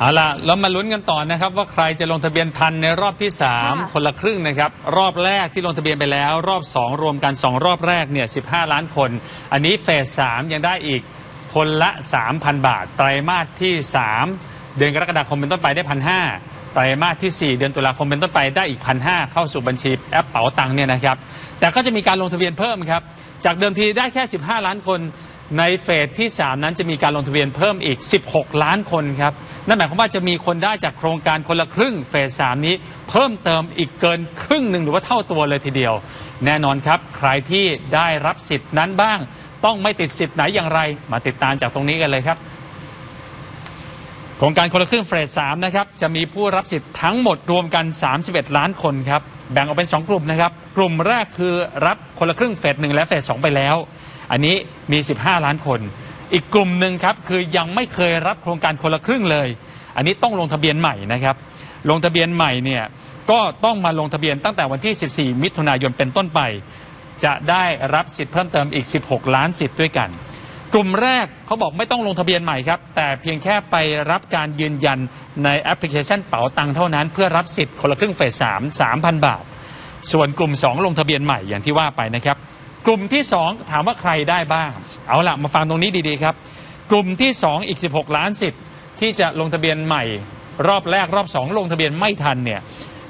เอาล่ะแล้วมาลุ้นกันต่อนะครับ ว่าใครจะลงทะเบียนทันในรอบที่ค่ะ3คนละครึ่งนะครับ รอบแรกที่ลงทะเบียนไปแล้ว รอบ 2 รวมกัน 2 รอบแรกเนี่ย15 ล้านคน อันนี้เฟส 3 ยังได้อีกคนละ 3,000 บาท ไตรมาสที่ 3 เดือนกรกฎาคมเป็นต้นไปได้1,500ไตรมาสที่ 4 เดือนตุลาคมเป็นต้นไปได้อีก1,500เข้าสู่บัญชีแอปเป๋าตังค์เนี่ยนะครับแต่ก็จะมีการลงทะเบียนเพิ่มครับจากเดิมทีได้แค่ 15 ล้านคนในเฟสที่ 3 นั้นจะมีการลงทะเบียนเพิ่มอีก 16 ล้านคนครับ นั่นหมายความว่าจะมีคนได้จากโครงการคนละครึ่งเฟส3นี้ เพิ่มเติมอีกเกินครึ่งหนึ่งหรือว่าเท่าตัวเลยทีเดียว แน่นอนครับใครที่ได้รับสิทธิ์นั้นบ้าง ต้องไม่ติดสิทธิ์ไหนอย่างไร มาติดตามจากตรงนี้กันเลยครับโครงการคนละครึ่งเฟส3นะครับจะมีผู้รับสิทธิ์ทั้งหมดรวมกัน 31 ล้านคนครับแบ่งออกเป็น 2 กลุ่มนะครับ กลุ่มแรกคือรับคนละครึ่งเฟส1และเฟส2ไปแล้ว อันนี้มี 15 ล้านคน อีกกลุ่มหนึ่งครับคือยังไม่เคยรับโครงการคนละครึ่งเลย อันนี้ต้องลงทะเบียนใหม่นะครับ ลงทะเบียนใหม่เนี่ยก็ต้องมาลงทะเบียนตั้งแต่วันที่ 14 มิถุนายนเป็นต้นไป จะได้รับสิทธิ์เพิ่มเติมอีก 16 ล้านสิทธิ์ด้วยกัน กลุ่มแรกเขาบอกไม่ต้องลงทะเบียนใหม่ครับ แต่เพียงแค่ไปรับการยืนยันในแอปพลิเคชันเป๋าตังค์เท่านั้น เพื่อรับสิทธิ์คนละครึ่งเฟส3 3,000 บาท ส่วนกลุ่ม 2 ลงทะเบียนใหม่อย่างที่ว่าไปนะครับ กลุ่มที่ 2 ถามว่าใครได้บ้าง เอาล่ะมาฟังตรงนี้ดีๆครับ กลุ่มที่ 2 อีก 16 ล้านสิทธิ์ ที่จะลงทะเบียนใหม่รอบแรกรอบ2ลงทะเบียนไม่ทันเนี่ย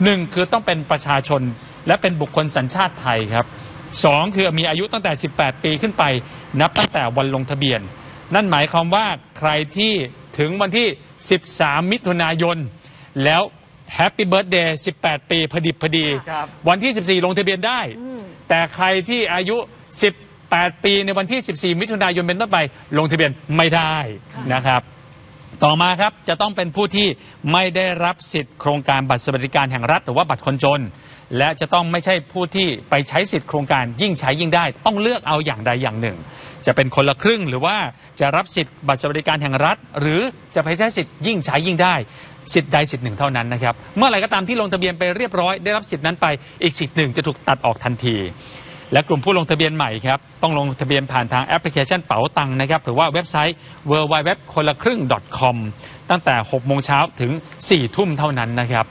หนึ่งคือต้องเป็นประชาชนและเป็นบุคคลสัญชาติไทยครับสองคือมีอายุตั้งแต่ 18 ปีขึ้นไป นับตั้งแต่วันลงทะเบียน นั่นหมายความว่าใครที่ถึงวันที่ 13 มิถุนายน แล้วแฮปปี้เบิร์ a เดย์18 ปีพอดิบพอดีครับวันที่ 14 ลงทะเบียนได้ แต่ใครที่อายุ 18 ปีในวันที่ 14 มิถุนายนเป็นต้นไป ลงทะเบียนไม่ได้นะครับ ต่อมาครับจะต้องเป็นผู้ที่ไม่ได้รับสิทธิ์โครงการบัตรสวัสดิการแห่งรัฐหรือว่าบัตรคนจน และจะต้องไม่ใช่ผู้ที่ไปใช้สิทธิ์โครงการยิ่งใช้ยิ่งได้ ต้องเลือกเอาอย่างใดอย่างหนึ่ง จะเป็นคนละครึ่งหรือว่าจะรับสิทธิ์บัตรสวัสดิการแห่งรัฐ หรือจะไปใช้สิทธิ์ยิ่งใช้ยิ่งได้ สิทธิ์ใดสิทธิ์หนึ่งเท่านั้นนะครับเมื่อไหร่ก็ตามที่ลงทะเบียนไปเรียบร้อยได้รับสิทธิ์นั้นไปอีกสิทธิ์หนึ่งจะถูกตัดออกทันที และกลุ่มผู้ลงทะเบียนใหม่ครับ ต้องลงทะเบียนผ่านทางแอปพลิเคชันเป๋าตังนะครับ หรือว่าเว็บไซต์ w w w คนละครึ่ง .com ตั้งแต่ 6 โมงเช้าถึง 4 ทุ่มเท่านั้นนะครับ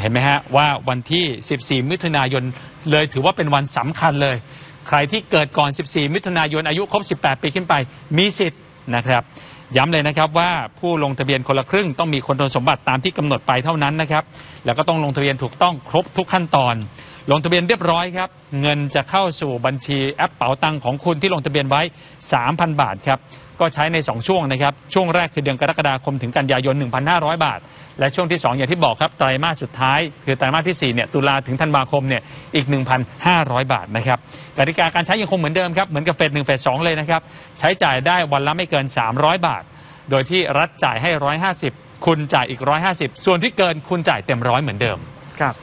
เห็นไหมฮะว่าวันที่ 14 มิถุนายนเลยถือว่าเป็นวันสำคัญเลย ใครที่เกิดก่อน 14 มิถุนายน อายุครบ 18 ปีขึ้นไป มีสิทธิ์นะครับย้ำเลยนะครับว่าผู้ลงทะเบียนคนละครึ่งต้องมีคุณสมบัติตามที่กำหนดไปเท่านั้นนะครับ แล้วก็ต้องลงทะเบียนถูกต้องครบทุกขั้นตอน ลงทะเบียนเรียบร้อยครับ เงินจะเข้าสู่บัญชีแอปเป๋าตังค์ของคุณที่ลงทะเบียนไว้ 3,000 บาทครับ ก็ใช้ใน 2 ช่วงนะครับ ช่วงแรกคือเดือนกรกฎาคมถึงกันยายน 1,500 บาท และช่วงที่ 2 อย่างที่บอกครับ ไตรมาสสุดท้าย คือไตรมาสที่ 4 เนี่ย ตุลาถึงธันวาคม เนี่ย อีก 1,500 บาทนะครับ กติกาการใช้ยังคงเหมือนเดิมครับ เหมือนกับเฟสหนึ่งเฟสสองเลยนะครับ ใช้จ่ายได้วันละไม่เกิน 300 บาท โดยที่รัฐจ่ายให้ 150 คุณจ่ายอีก 150 ส่วนที่เกินคุณจ่ายเต็มร้อยเหมือนเดิม ครับ